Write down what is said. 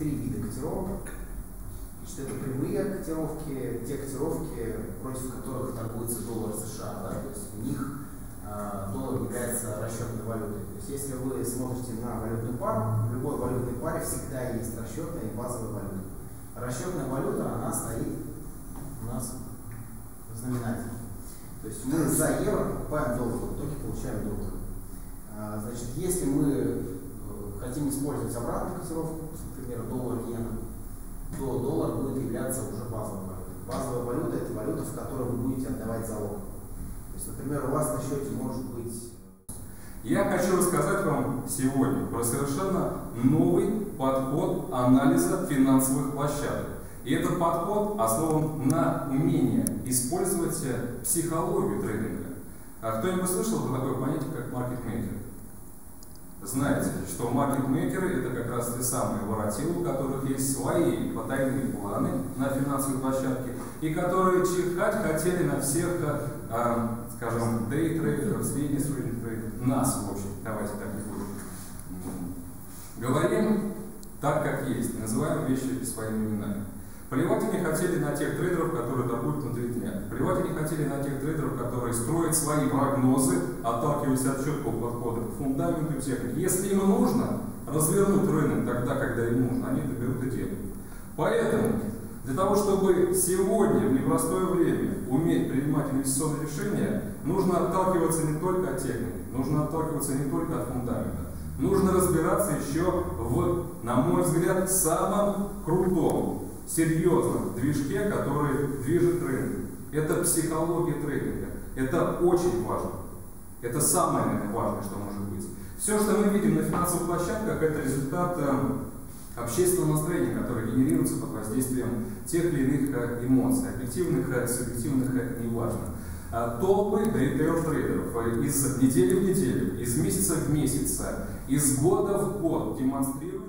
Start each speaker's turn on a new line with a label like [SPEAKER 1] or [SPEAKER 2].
[SPEAKER 1] три вида котировок. Значит, это прямые котировки, те котировки, против которых торгуется доллар США, да, то есть в них э, доллар является расчетной валютой. То есть если вы смотрите на валютную пару, в любой валютной паре всегда есть расчетная и базовая валюта. Расчетная валюта, она стоит у нас в знаменателе. То есть мы за евро покупаем доллар, в итоге получаем доллар. А, значит, если мы э, хотим использовать обратную котировку, например, доллар-иена, то доллар будет являться уже базовой валютой. Базовая валюта – это валюта, в которой вы будете отдавать залог. То есть, например, у вас на счете может быть
[SPEAKER 2] я хочу рассказать вам сегодня про совершенно новый подход анализа финансовых площадок. И этот подход основан на умении использовать психологию трейдинга. А кто-нибудь слышал про такое понятие, как маркетмейкер? Знаете, что маркетмейкеры это как раз те самые воротилы, у которых есть свои потайные планы на финансовой площадке, и которые чихать хотели на всех, э, скажем, дей-трейдеров, среднесрочных трейдеров, нас, в общем, давайте так не будем. Говорим так, как есть, называем вещи своими именами. Плевать они хотели на тех трейдеров, которые торгуют внутри дня. Плевать они хотели на тех трейдеров, которые строят свои прогнозы, отталкиваясь от четкого подхода к фундаменту и технике. Если им нужно развернуть рынок тогда, когда им нужно, они это берут и делают. Поэтому для того, чтобы сегодня, в непростое время, уметь принимать инвестиционные решения, нужно отталкиваться не только от техники, нужно отталкиваться не только от фундамента. Нужно разбираться еще в, на мой взгляд, самом крутом серьезном движке, который движет рынок. Это психология трейдинга. Это очень важно. Это самое, наверное, важное, что может быть. Все, что мы видим на финансовых площадках, это результат э, общественного настроения, которое генерируется под воздействием тех или иных э, эмоций, объективных, э, субъективных, неважно. А толпы ритейл-трейдеров из недели в неделю, из месяца в месяц, из года в год демонстрируют